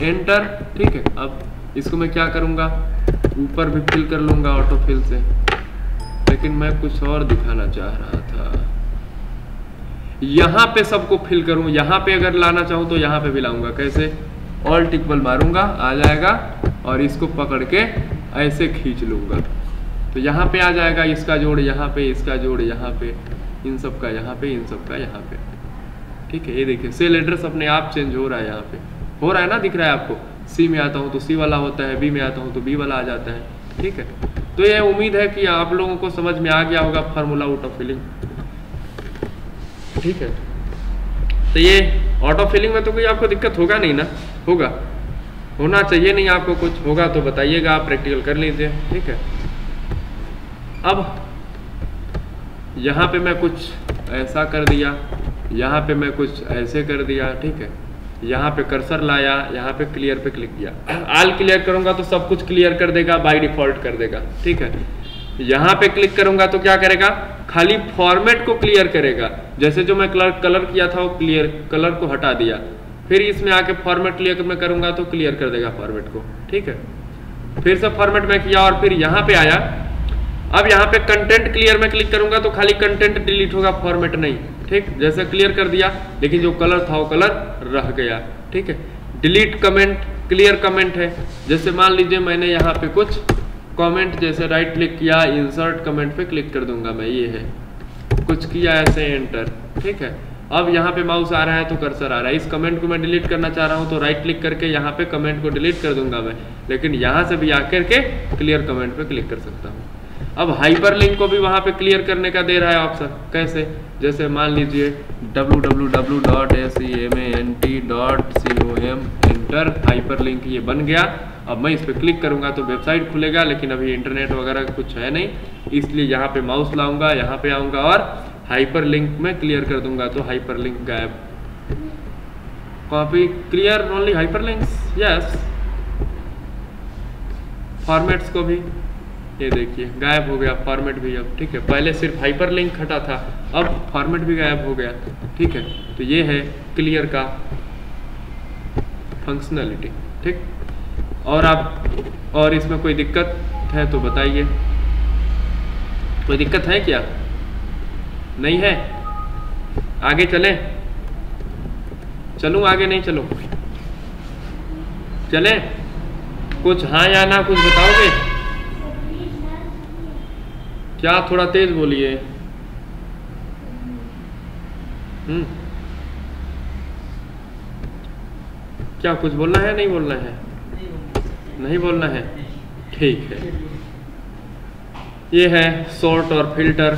एंटर ठीक है? अब इसको मैं क्या करूँगा? ऊपर भी फिल कर लूँगा ऑटो फिल से, लेकिन मैं कुछ और दिखाना चाह रहा था। यहाँ पे सबको फिल करूँ, यहाँ पे अगर लाना चाहूँ तो यहाँ पे भी लाऊँगा। कैसे? ऑल्ट टिकबल मारूँगा, आ जाएगा और इसको पकड़ के ऐसे खींच लूँगा। तो यहाँ पे आ जाएगा इसका जोड़, यहाँ पे इसका जोड़, यहाँ पे। इन सब का यहाँ पे, इन सब का यहाँ पे। ठीक है, ये देखिए सेल एड्रेस अपने आप चेंज हो रहा है यहाँ पे। हो रहा है ना, दिख रहा है आपको? सी में आता हूँ तो सी वाला होता है बी में आता हूँ तो बी वाला आ जाता है। ठीक है तो ये उम्मीद है कि आप लोगों को समझ में आ गया होगा फार्मूला आउट ऑफ़ फिलिंग ठीक है। तो ये ऑटो फिलिंग में तो कोई आपको दिक्कत होगा नहीं ना? होगा। होना चाहिए, नहीं आपको कुछ होगा तो बताइएगा, आप प्रैक्टिकल कर लीजिए, ठीक है। अब यहाँ पे मैं कुछ ऐसा कर दिया, यहाँ पे मैं कुछ ऐसे कर दिया, ठीक है। यहाँ पे कर्सर लाया, यहाँ पे क्लियर पे क्लिक किया। आल क्लियर करूँगा तो सब कुछ क्लियर कर देगा बाय डिफ़ॉल्ट कर देगा, ठीक है। यहाँ पे क्लिक करूँगा तो क्या करेगा? खाली फॉर्मेट को क्लियर करेगा। जैसे जो मैं कलर कलर किया था, वो क्लियर कलर को हटा दिया। फिर इसमें आके फॉर्मेट क्लियर मैं करूँगा तो क्लियर कर देगा फॉर्मेट को। ठीक है? फिर से फॉर्मेट में किया और फिर यहाँ पे आया। अब यहाँ पे कंटेंट क्लियर में क्लिक करूँगा तो खाली कंटेंट डिलीट होगा फॉर्मेट नहीं। ठीक? जैसे क्लियर कर दिया, लेकिन जो कलर था, वो कलर रह गया। ठीक है? डिलीट कमेंट क्लियर कमेंट है। जैसे मान लीजिए मैंने यहाँ पे कुछ कमेंट जैसे राइट क्लिक किया इंसर्ट कमेंट पे क्लिक कर दूँगा मैं, ये है। कुछ किया ऐसे एंटर ठीक है? अब यहाँ पे माउस आ रहा है तो कर्सर आ रहा है। इस कमेंट को मैं डिलीट करना चाह रहा हूँ तो राइट क्लिक करके यहाँ पे कमेंट को डिलीट कर दूँगा मैं। लेकिन यहाँ से भी आकर के क्लियर कमेंट पे क्लिक कर सकता हूँ। अब हाइपर लिंक को भी वहाँ पे क्लियर करने का दे रहा है ऑप्शन कैसे? जैसे मान लीजिए W W W dot S E M N T dot C O M enter hyperlink ये बन गया। अब मैं इस पर क्लिक करूँगा तो वेबसाइट खुलेगा, लेकिन अभी इंटरनेट वगैरह कुछ है नहीं। इसलिए यहाँ पे माउस लाऊँगा, यहाँ पे आऊँगा और हाइपर लिंक में क्लियर कर दूँगा तो हाइपर लिंक गायब। Copy clear only hyperlinks yes formats को भी। ये देखिए, गायब हो गया फॉर्मेट भी अब, ठीक है। पहले सिर्फ़ हाइपर लिंक हटा था, अब फॉर्मेट भी गायब हो गया, ठीक है। तो ये है क्लियर का फंक्शनलिटी ठीक। और आप, और इसमें कोई दिक्कत है तो बताइए। कोई दिक्कत है क्या? नहीं है? आगे चले। चलूँ, आगे नहीं चलो? चले। कुछ हाँ या ना कुछ बताओगे? क्या थोड़ा तेज बोलिए? हम्म। क्या कुछ बोलना है, नहीं बोलना है? नहीं बोलना है? ठीक है। ये है सॉर्ट और फ़िल्टर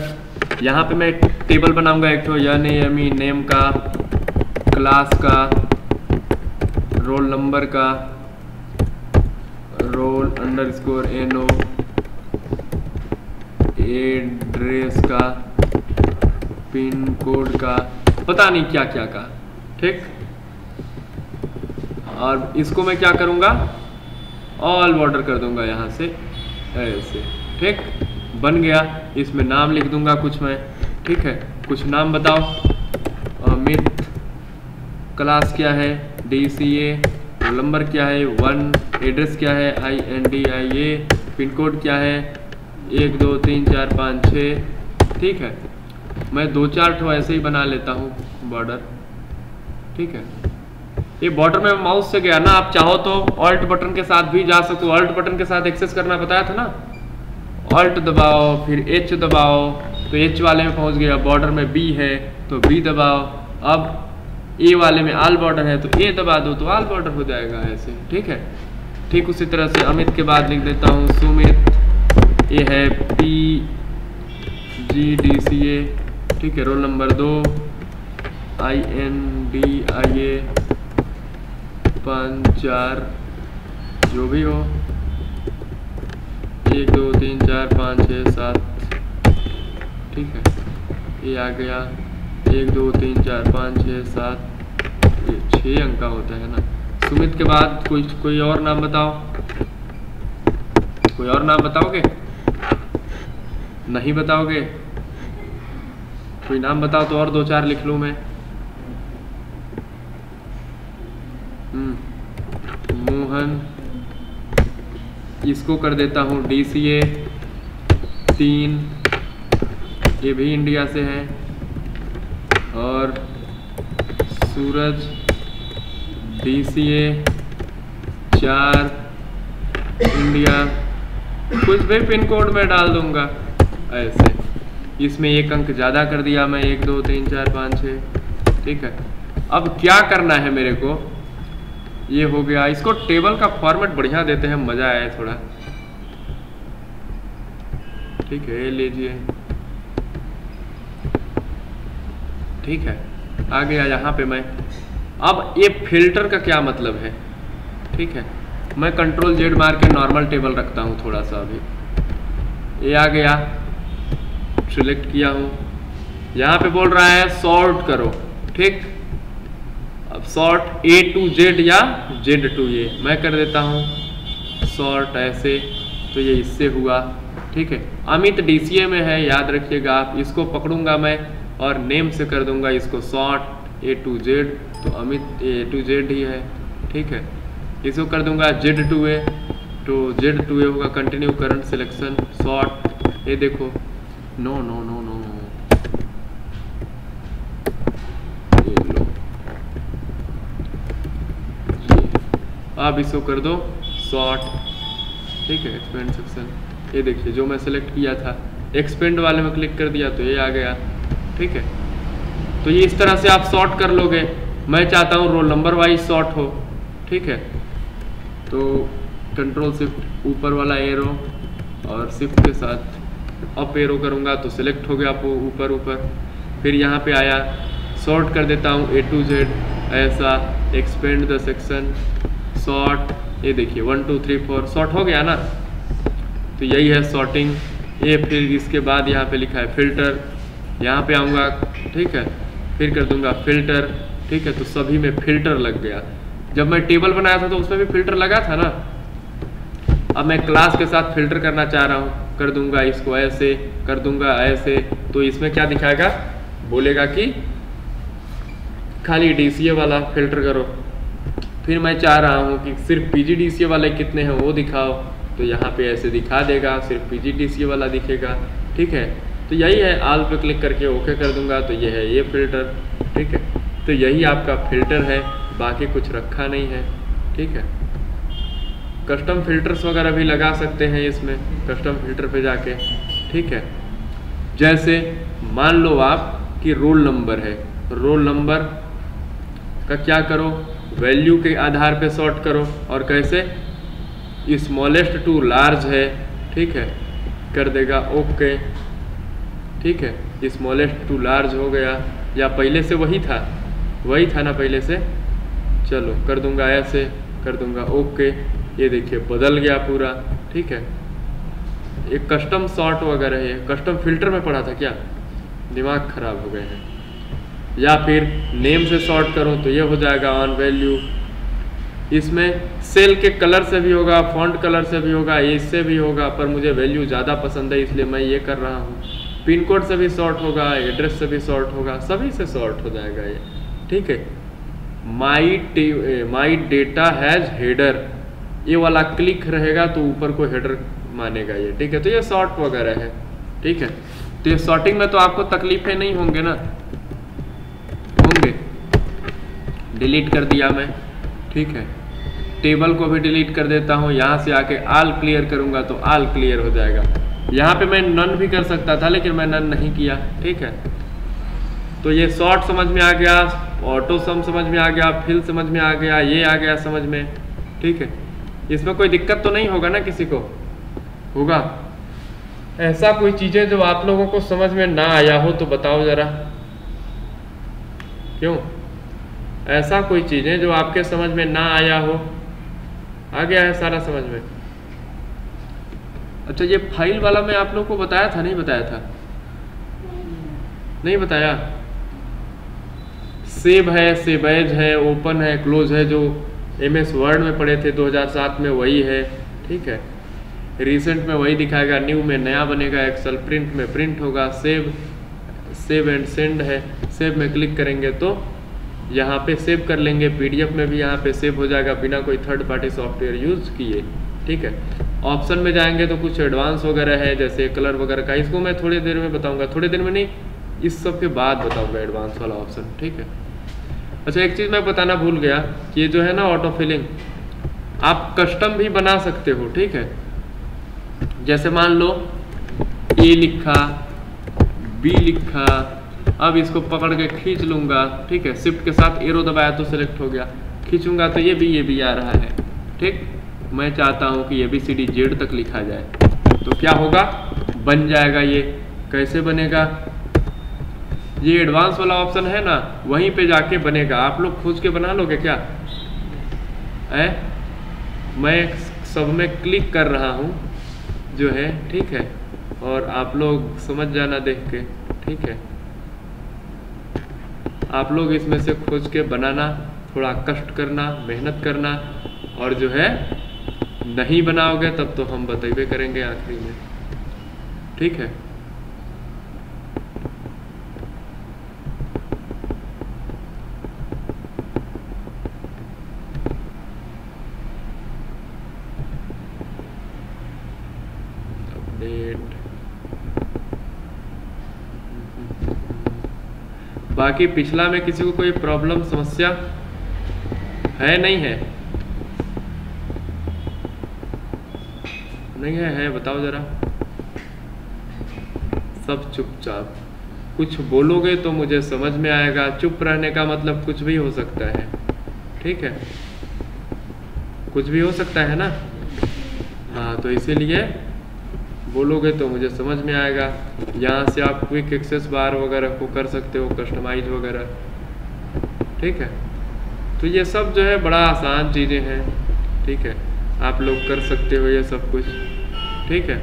यहाँ पे मैं एक टेबल बनाऊँगा, एक तो यानी एमी नेम का क्लास का रोल नंबर का roll underscore N O address का, पिन कोड का, पता नहीं क्या क्या का, ठीक? और इसको मैं क्या करूँगा? ऑल बॉर्डर कर दूँगा यहाँ से ऐसे ठीक? बन गया, इसमें नाम लिख दूँगा कुछ मैं, ठीक है? कुछ नाम बताओ। अमित क्लास क्या है? डी सी ए नंबर क्या है? वन एड्रेस क्या है? I N D I A pin code क्या है? एक, दो, तीन, चार, पाँच, छः। ठीक है? मैं दो, चार ठो ऐसे ही बना लेता हूँ बॉर्डर ठीक है? ये बॉर्डर में माउस से गया ना, आप चाहो तो ऑल्ट बटन के साथ भी जा सको ऑल्ट बटन के साथ एक्सेस करना, बताया था ना? ऑल्ट दबाओ, फिर एच दबाओ तो एच वाले में पहुँच गया। बॉर्डर में बी है तो बी दबाओ। अब ए वाले में आल बॉर्डर है तो ए दबा दो तो आल बॉर्डर हो जाएगा ऐसे। ठीक है? ठीक उसी तरह से अमित के बाद लिख देता हूँ, सुमित। ये है पी जी डी सी ए ठीक है रोल नंबर दो. आई एन डी आई ए पाँच, चार, जो भी हो. एक, दो, तीन, चार, पाँच छः सात. ठीक है? ये आ गया. एक, दो, तीन, चार, पाँच छः सात. छः अंक का होता है ना? सुमित के बाद कोई कोई और नाम बताओ? कोई और नाम बताओगे? नहीं बताओगे? कोई नाम बताओ तो और दो चार लिख लूँ मैं। हम्म, मोहन इसको कर देता हूँ डी सी ए तीन ये भी इंडिया से है। और सूरज डी सी ए चार इंडिया कुछ भी पिन कोड में डाल दूँगा। ऐसे। इसमें एक अंक ज़्यादा कर दिया मैं, एक, दो, तीन, चार, पाँच छः ठीक है। अब क्या करना है मेरे को? ये हो गया। इसको टेबल का फॉर्मेट बढ़िया देते हैं, मज़ा आया थोड़ा। ठीक है लीजिए। ठीक है आ गया यहाँ पे मैं। अब ये फ़िल्टर का क्या मतलब है? ठीक है, मैं कंट्रोल जेड मार के नॉर्मल टेबल रखता हूँ थोड़ा सा अभी। ये आ। गया सिलेक्ट किया हूँ। यहाँ पे बोल रहा है सॉर्ट करो। ठीक? अब सॉर्ट ए टू जेड या जेड टू ए मैं कर देता हूँ। सॉर्ट ऐसे तो ये इससे हुआ। ठीक है? अमित डीसीए में है, याद रखिएगा आप। इसको पकड़ूँगा मैं और नेम से कर दूँगा इसको सॉर्ट ए टू जेड तो अमित ए टू जेड ही है। ठीक है? इसको कर दूँगा जेड टू ए तो जेड टू ए होगा कंटिन्यू करंट सिलेक्शन सॉर्ट ये देखो। नो नो नो नो अब इसको कर दो सॉर्ट ठीक है एक्सपेंड सेक्शन ये देखिए, जो मैं सेलेक्ट किया था एक्सपेंड वाले में क्लिक कर दिया तो ये आ गया। ठीक है? तो ये इस तरह से आप सॉर्ट कर लोगे। मैं चाहता हूँ रोल नंबर वाइज सॉर्ट हो। ठीक है? तो कंट्रोल शिफ्ट ऊपर वाला एरो और शिफ्ट के साथ अप एरो करूँगा तो सिलेक्ट हो गया ऊपर ऊपर। फिर यहाँ पे आया सॉर्ट कर देता हूँ ए टू जेड ऐसा एक्सपेंड द सेक्शन सॉर्ट ये देखिए one two three four sort हो गया ना? तो यही है सॉर्टिंग ये फिर इसके बाद यहाँ पे लिखा है फ़िल्टर यहाँ पे आऊँगा, ठीक है, फिर कर दूँगा फ़िल्टर ठीक है तो सभी में फ़िल्टर लग गया। जब मैं टेबल बनाया था तो उसमें भी फ़िल्टर लगा था ना? अब मैं क्लास के साथ फ़िल्टर करना चाह रहा हूँ। कर दूँगा, इसको ऐसे कर दूँगा, ऐसे। तो इसमें क्या दिखाएगा? बोलेगा कि खाली डी वाला फ़िल्टर करो। फिर मैं चाह रहा हूँ कि सिर्फ़ पी वाले कितने हैं वो दिखाओ। तो यहाँ पे ऐसे दिखा देगा, सिर्फ़ पी वाला दिखेगा। ठीक है? तो यही है आल पे क्लिक करके ओके कर दूँगा। तो ये है ये फ़िल्टर ठीक है? तो यही आपका फ़िल्टर है, बाकी कुछ रखा नहीं है। ठीक है? कस्टम फिल्टर्स वगैरह भी लगा सकते हैं इसमें कस्टम फ़िल्टर पे जाके। ठीक है? जैसे मान लो आप कि रोल नंबर है। रोल नंबर का क्या करो? वैल्यू के आधार पे सॉर्ट करो और कैसे? स्मॉलेस्ट टू लार्ज है। ठीक है? कर देगा ओके ठीक है? स्मॉलेस्ट टू लार्ज हो गया। या पहले से वही था? वही था ना पहले से? चलो, कर दूँगा ऐसे, कर दूँगा ओके ये देखिए, बदल गया पूरा, ठीक है? एक कस्टम शॉर्ट वगैरह है कस्टम फ़िल्टर में पढ़ा था क्या? दिमाग खराब हो गए हैं। या फिर नेम से शॉर्ट करूँ तो ये हो जाएगा ऑन वैल्यू इसमें सेल के कलर से भी होगा फॉन्ट कलर से भी होगा इससे भी होगा, पर मुझे वैल्यू ज़्यादा पसंद है, इसलिए मैं ये कर रहा हूँ। पिन कोड से भी शॉर्ट होगा एड्रेस से भी शॉर्ट होगा, सभी से शॉर्ट हो जाएगा ये, ठीक है? My my data has header ये वाला क्लिक रहेगा तो ऊपर को हेडर मानेगा ये, ठीक है? तो ये शॉर्ट वगैरह है, ठीक है? तो ये शॉर्टिंग में तो आपको तकलीफें नहीं होंगे ना? होंगे। डिलीट कर दिया मैं, ठीक है? टेबल को भी डिलीट कर देता हूँ, यहाँ से आके आल क्लियर करूँगा तो आल क्लियर हो जाएगा। यहाँ पे मैं नन भी कर सकता था, लेकिन मैं नन नहीं किया, ठीक है? तो ये शॉर्ट समझ में आ गया ऑटो सम समझ में आ गया फिल समझ में आ गया, ये आ गया समझ में, ठीक है? इसमें कोई दिक्कत तो नहीं होगा ना किसी को? होगा। ऐसा कोई चीज़ें जो आप लोगों को समझ में ना आया हो तो बताओ ज़रा। क्यों? ऐसा कोई चीज़ें जो आपके समझ में ना आया हो। आ गया है सारा समझ में। अच्छा ये फ़ाइल वाला मैं आप लोग को बताया था? नहीं बताया था। नहीं बताया? सेव है सेवेज है, ओपन है, क्लोज है, जो एम एस वर्ड में पढ़े थे 2007 में वही है, ठीक है। रिसेंट में वही दिखाएगा न्यू में नया बनेगा एक्सल प्रिंट में प्रिंट होगा सेव सेव एंड सेंड है। सेव में क्लिक करेंगे तो यहाँ पे सेव कर लेंगे पीडीएफ में भी यहाँ पे सेव हो जाएगा बिना कोई थर्ड पार्टी सॉफ्टवेयर यूज़ किए, ठीक है। ऑप्शन में जाएँगे तो कुछ एडवांस वगैरह है, जैसे कलर वगैरह का, इसको मैं थोड़ी देर में बताऊँगा, थोड़ी देर में नहीं, इस सब के बाद बताऊँगा एडवांस वाला ऑप्शन ठीक है। अच्छा एक चीज़ मैं बताना भूल गया कि ये जो है ना ऑटो फिलिंग आप कस्टम भी बना सकते हो, ठीक है? जैसे मान लो ए लिखा बी लिखा, अब इसको पकड़ के खींच लूँगा, ठीक है? शिफ्ट के साथ एरो दबाया तो सिलेक्ट हो गया। खींचूँगा तो ये भी ये भी आ रहा है, ठीक? मैं चाहता हूँ कि ये भी सी डी जेड तक लिखा जाए। तो क्या होगा? बन जाएगा ये। कैसे बनेगा? ये एडवांस वाला ऑप्शन है ना, वहीं पे जाके बनेगा। आप लोग खोज के बना लोगे क्या? है? मैं सब में क्लिक कर रहा हूँ, जो है, ठीक है? और आप लोग समझ जाना देख के, ठीक है? आप लोग इसमें से खोज के बनाना, थोड़ा कष्ट करना, मेहनत करना, और जो है, नहीं बनाओगे तब तो हम बतेबे करेंगे आखिरी में। ठीक है? बाकी पिछला में किसी को कोई प्रॉब्लम समस्या है नहीं है? नहीं है है, बताओ जरा। सब चुपचाप। कुछ बोलोगे तो मुझे समझ में आएगा। चुप रहने का मतलब कुछ भी हो सकता है। ठीक है? कुछ भी हो सकता है ना? हाँ तो इसीलिए बोलोगे तो मुझे समझ में आएगा। यहाँ से आप क्विक एक्सेस बार वगैरह को कर सकते हो कस्टमाइज वगैरह। ठीक है? तो ये सब जो है बड़ा आसान चीज़ें हैं। ठीक है? आप लोग कर सकते हो ये सब कुछ। ठीक है?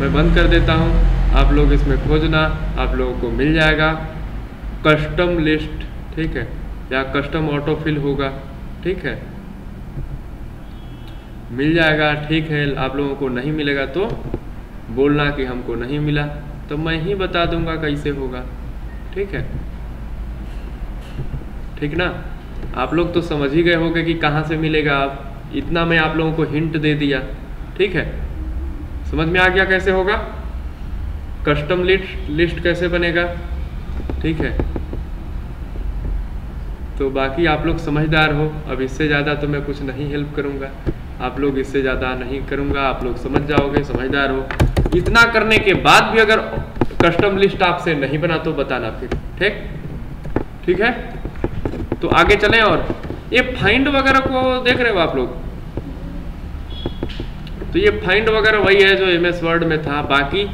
मैं बंद कर देता हूँ। आप लोग इसमें खोजना, आप लोगों को मिल जाएगा। कस्टम लिस्ट ठीक है? या कस्टम ऑटो फिल होगा। ठीक है? मिल जाएगा, ठीक है, आप लोगों को नहीं मिलेगा तो बोलना कि हमको नहीं मिला तो मैं ही बता दूँगा कैसे होगा, ठीक है? ठीक ना? आप लोग तो समझ ही गए होंगे कि कहाँ से मिलेगा आप, इतना मैं आप लोगों को हिंट दे दिया, ठीक है? समझ में आ गया कैसे होगा? कस्टम लिस्ट लिस्ट कैसे बनेगा, ठीक है? तो बाकी आप लोग समझदार हो, अब इससे ज़्यादा तो मैं कुछ नहीं हेल्प करूँगा। आप लोग इससे ज़्यादा नहीं करूँगा, आप लोग समझ जाओगे, समझदार हो। इतना करने के बाद भी अगर कस्टम लिस्ट आपसे नहीं बना तो बताना फिर, ठीक? ठीक है? तो आगे चलें और ये फाइंड वगैरह को देख रहे हो आप लोग? तो ये फाइंड वगैरह वही है जो एम एस वर्ड में था, बाकी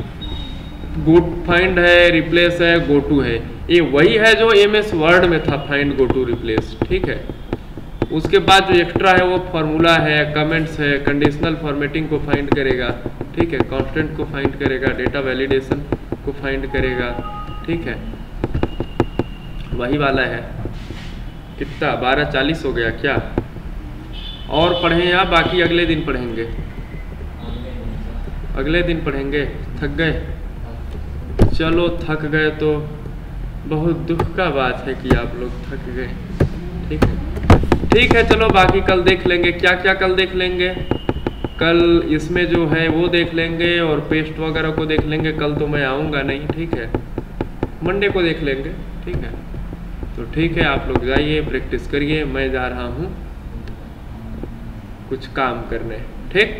गो फाइंड है रिप्लेस है गो टू है। ये वही है जो एम एस वर्ड में था फाइंड गो टू रिप्लेस ठीक है? उसके बाद जो एक्स्ट्रा है वो फार्मूला है कमेंट्स है कंडीशनल फॉर्मेटिंग को फाइंड करेगा, ठीक है? कांस्टेंट को फाइंड करेगा डेटा वैलिडेशन को फाइंड करेगा, ठीक है? वही वाला है। कितना? बारह चालीस हो गया क्या? और पढ़ें या बाकी अगले दिन पढ़ेंगे? अगले दिन पढ़ेंगे। थक गए? चलो, थक गए तो बहुत दुख का बात है कि आप लोग थक गए, ठीक है? ठीक है, चलो बाकी कल देख लेंगे क्या क्या कल देख लेंगे। कल इसमें जो है वो देख लेंगे और पेस्ट वगैरह को देख लेंगे, कल तो मैं आऊँगा नहीं, ठीक है। मंडे को देख लेंगे, ठीक है। तो ठीक है, आप लोग जाइए प्रैक्टिस करिए, मैं जा रहा हूँ कुछ काम करने, ठीक?